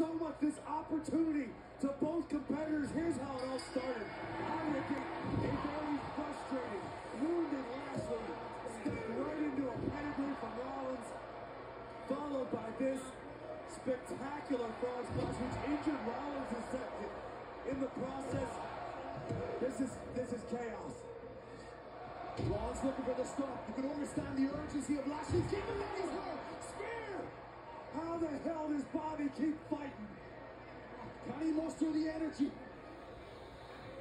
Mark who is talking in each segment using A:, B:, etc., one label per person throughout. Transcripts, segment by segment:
A: so much this opportunity to both competitors. Here's how it all started. Heineken, a very frustrated, wounded Lashley, stepped right into a pedigree from Rollins, followed by this spectacular frog which injured Rollins second. In the process, this is this is chaos. Rollins looking for the stomp. You can understand the urgency of Lashley's keeping his hold. Spear! How the hell does Bobby keep fighting? Can he muster the energy?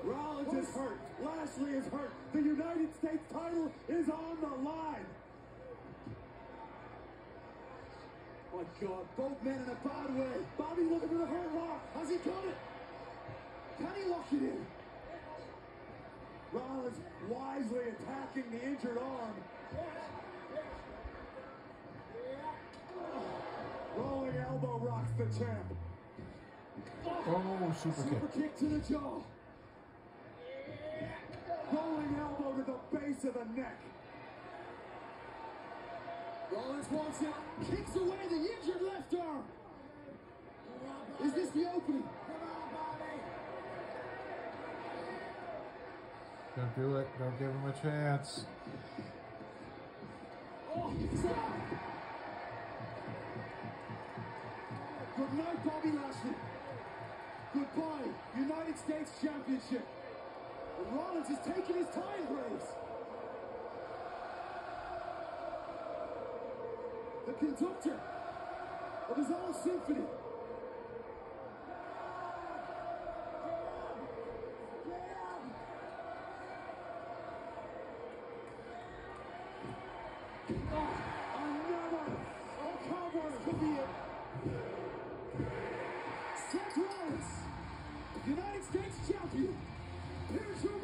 A: Rollins is hurt. Lashley is hurt. The United States title is on the line. My God, both men in a bad way. Bobby looking for the hurt lock. Has he got it? Can he lock it in? Rollins wisely attacking the injured arm. Rolling elbow rocks the champ.
B: Oh, super
A: Super
B: kick.
A: kick to the jaw. Rolling elbow to the base of the neck. Rollins wants it. Kicks away the injured left arm. Is this the opening?
B: Don't do it. Don't give him a chance.
A: Good night, Bobby Lashley. Goodbye, United States Championship. And Rollins is taking his time, Graves. The conductor of his own symphony. Oh, United States champion. Here's your